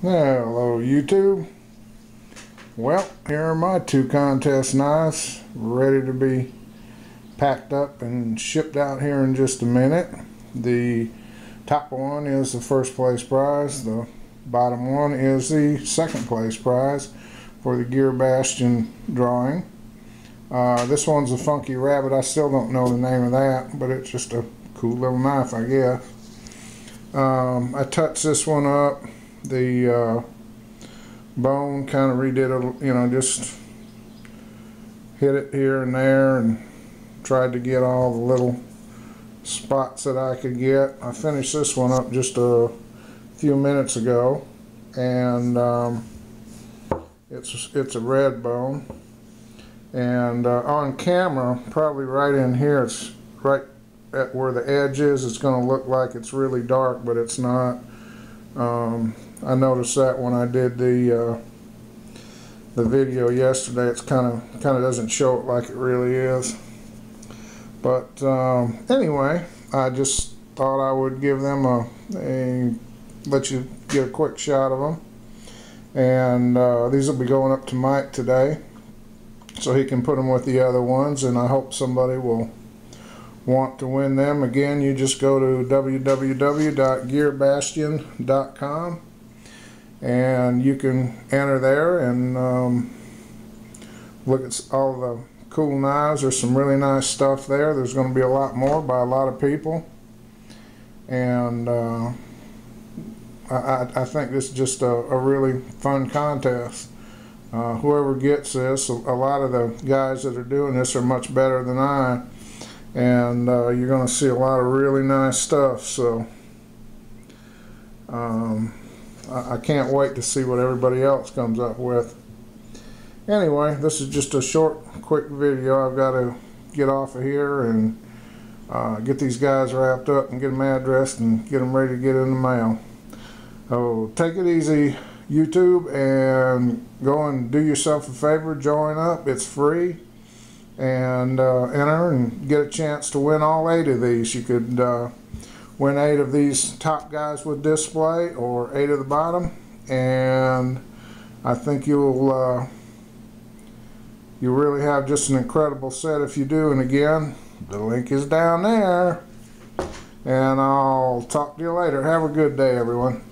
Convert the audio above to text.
Hello YouTube. Well, here are my two contest knives ready to be packed up and shipped out here in just a minute. The top one is the first place prize. The bottom one is the second place prize for the Gear Bastion drawing. Uh, this one's a Funky Rabbit. I still don't know the name of that, but it's just a cool little knife, I guess. Um, I touched this one up. The uh, bone kind of redid it, you know, just hit it here and there and tried to get all the little spots that I could get. I finished this one up just a few minutes ago and um, it's it's a red bone and uh, on camera probably right in here it's right at where the edge is it's going to look like it's really dark but it's not um, I noticed that when I did the uh, the video yesterday it's kind of kind of doesn't show it like it really is. But um, anyway I just thought I would give them a, a let you get a quick shot of them and uh, these will be going up to Mike today so he can put them with the other ones and I hope somebody will want to win them again you just go to www.gearbastion.com and you can enter there and um, look at all the cool knives. There's some really nice stuff there. There's going to be a lot more by a lot of people. And uh, I, I, think this is just a, a really fun contest. Uh, whoever gets this a, a lot of the guys that are doing this are much better than I and uh, you're going to see a lot of really nice stuff so um, I, I can't wait to see what everybody else comes up with. Anyway this is just a short quick video. I've got to get off of here and uh, get these guys wrapped up and get them addressed and get them ready to get in the mail. Oh take it easy YouTube and go and do yourself a favor join up. It's free and uh, enter and get a chance to win all eight of these. You could uh, win eight of these top guys with display or eight of the bottom and I think you'll uh, you really have just an incredible set if you do and again the link is down there and I'll talk to you later. Have a good day everyone.